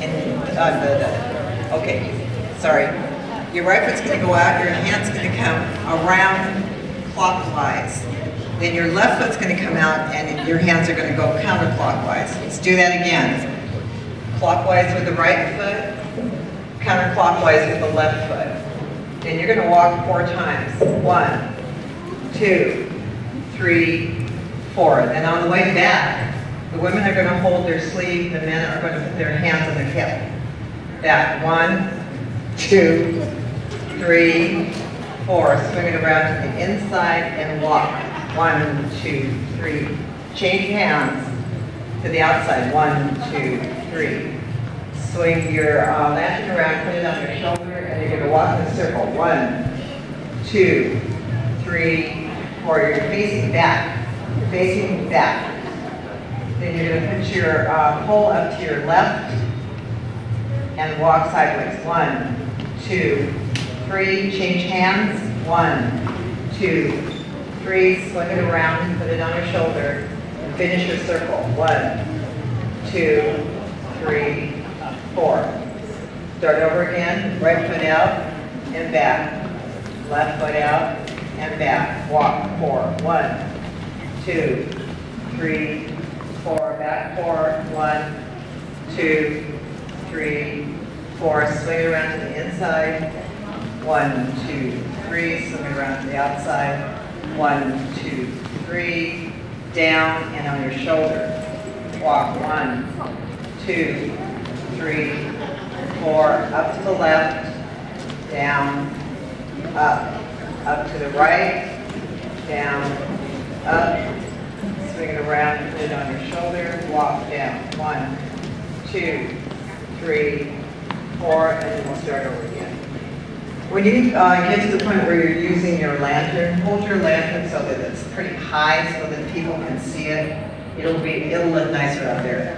And, uh, the, the, okay, sorry. Your right foot's gonna go out, your hand's gonna come around clockwise. Then your left foot's gonna come out and your hands are gonna go counterclockwise. Let's do that again. Clockwise with the right foot, counterclockwise with the left foot. Then you're gonna walk four times. One, two, three, four. Then on the way back, the women are gonna hold their sleeve, the men are gonna put their hands on their hip. Back, one, two, three, four. Swing it around to the inside and walk. One, two, three. Change hands to the outside. One, two, three. Swing your uh, lantern around, put it on your shoulder, and you're gonna walk in a circle. One, two, three, four. You're facing back. You're facing back. Then you're gonna put your uh, pole up to your left and walk sideways. One, two, three. Change hands. One, two, three. Swing it around, put it on your shoulder, and finish your circle. One, two, three, four. Start over again. Right foot out and back. Left foot out and back. Walk four. One, two, three. Back four. One, two, three, four. Swing around to the inside. One, two, three. Swing around to the outside. One, two, three. Down and on your shoulder. Walk. One, two, three, four. Up to the left. Down. Up. Up to the right. Down. Up. Swing it around, put it on your shoulder, walk down. One, two, three, four, and then we'll start over again. When you uh, get to the point where you're using your lantern, hold your lantern so that it's pretty high so that people can see it. It'll be, it'll look nicer up there.